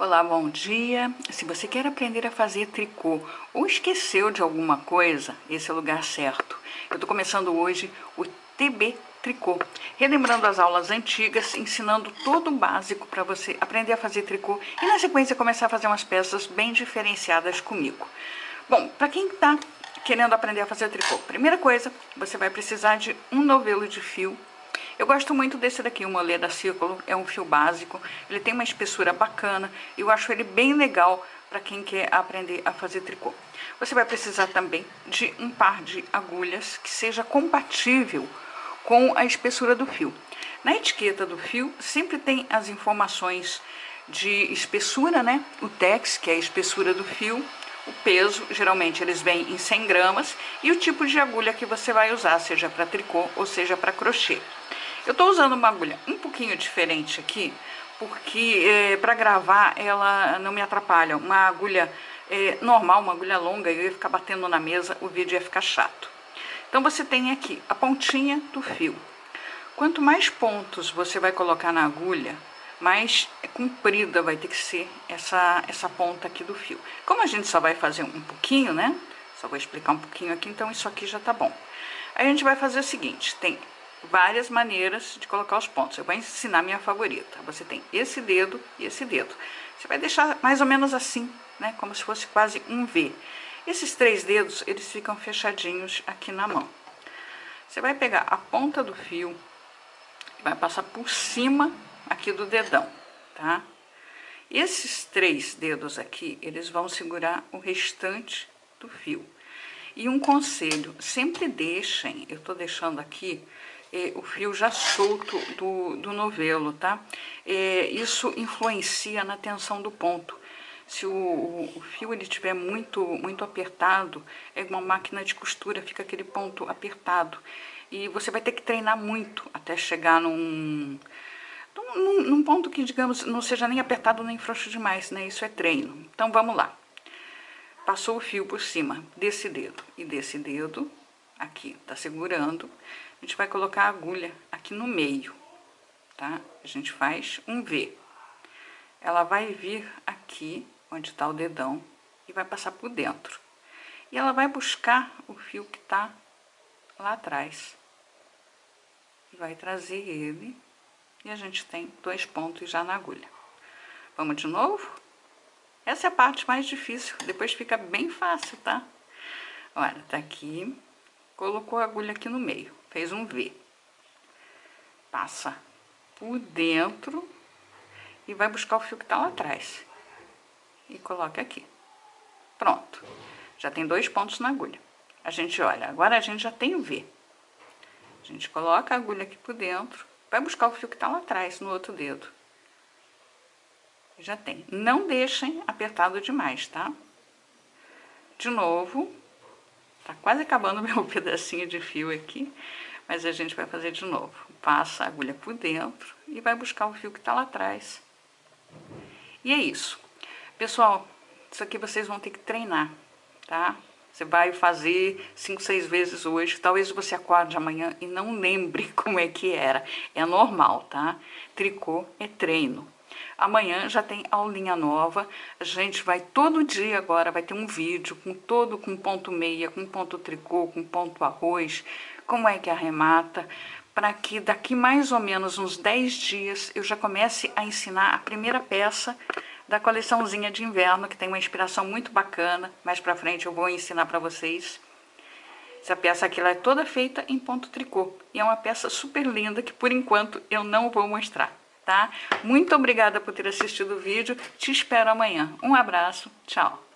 Olá, bom dia! Se você quer aprender a fazer tricô ou esqueceu de alguma coisa, esse é o lugar certo. Eu estou começando hoje o TB Tricô, relembrando as aulas antigas, ensinando todo o básico para você aprender a fazer tricô e na sequência começar a fazer umas peças bem diferenciadas comigo. Bom, para quem está querendo aprender a fazer tricô, primeira coisa, você vai precisar de um novelo de fio eu gosto muito desse daqui, o Molê da Círculo, é um fio básico, ele tem uma espessura bacana, eu acho ele bem legal para quem quer aprender a fazer tricô. Você vai precisar também de um par de agulhas que seja compatível com a espessura do fio. Na etiqueta do fio sempre tem as informações de espessura, né? O tex, que é a espessura do fio, o peso, geralmente eles vêm em 100 gramas, e o tipo de agulha que você vai usar, seja para tricô ou seja para crochê. Eu estou usando uma agulha um pouquinho diferente aqui, porque é, para gravar ela não me atrapalha. Uma agulha é, normal, uma agulha longa, eu ia ficar batendo na mesa, o vídeo ia ficar chato. Então você tem aqui a pontinha do fio. Quanto mais pontos você vai colocar na agulha, mais comprida vai ter que ser essa, essa ponta aqui do fio. Como a gente só vai fazer um pouquinho, né? Só vou explicar um pouquinho aqui, então isso aqui já tá bom. Aí a gente vai fazer o seguinte, tem várias maneiras de colocar os pontos. Eu vou ensinar minha favorita. Você tem esse dedo e esse dedo. Você vai deixar mais ou menos assim, né? Como se fosse quase um V. Esses três dedos, eles ficam fechadinhos aqui na mão. Você vai pegar a ponta do fio e vai passar por cima aqui do dedão, tá? Esses três dedos aqui, eles vão segurar o restante do fio. E um conselho, sempre deixem, eu tô deixando aqui o fio já solto do, do novelo, tá? Isso influencia na tensão do ponto. Se o, o, fio ele estiver muito, muito apertado, é uma máquina de costura, fica aquele ponto apertado. E você vai ter que treinar muito até chegar num, num, num ponto que, digamos, não seja nem apertado nem frouxo demais, né? Isso é treino. Então, vamos lá. Passou o fio por cima desse dedo e desse dedo, aqui, tá segurando a gente vai colocar a agulha aqui no meio, tá? A gente faz um V. Ela vai vir aqui, onde tá o dedão, e vai passar por dentro. E ela vai buscar o fio que tá lá atrás. E vai trazer ele, e a gente tem dois pontos já na agulha. Vamos de novo? Essa é a parte mais difícil, depois fica bem fácil, tá? Olha, tá aqui, colocou a agulha aqui no meio fez um V. Passa por dentro e vai buscar o fio que tá lá atrás. E coloca aqui. Pronto. Já tem dois pontos na agulha. A gente olha, agora a gente já tem o V. A gente coloca a agulha aqui por dentro, vai buscar o fio que tá lá atrás, no outro dedo. Já tem. Não deixem apertado demais, tá? De novo, Tá quase acabando meu pedacinho de fio aqui, mas a gente vai fazer de novo. Passa a agulha por dentro e vai buscar o fio que tá lá atrás. E é isso. Pessoal, isso aqui vocês vão ter que treinar, tá? Você vai fazer cinco, seis vezes hoje. Talvez você acorde amanhã e não lembre como é que era. É normal, tá? Tricô é treino. Amanhã já tem aulinha nova. A gente vai todo dia agora, vai ter um vídeo com todo, com ponto meia, com ponto tricô, com ponto arroz, como é que arremata, para que daqui mais ou menos uns 10 dias eu já comece a ensinar a primeira peça da coleçãozinha de inverno, que tem uma inspiração muito bacana. Mais pra frente eu vou ensinar para vocês. Essa peça aqui ela é toda feita em ponto tricô. E é uma peça super linda que por enquanto eu não vou mostrar tá? Muito obrigada por ter assistido o vídeo, te espero amanhã. Um abraço, tchau!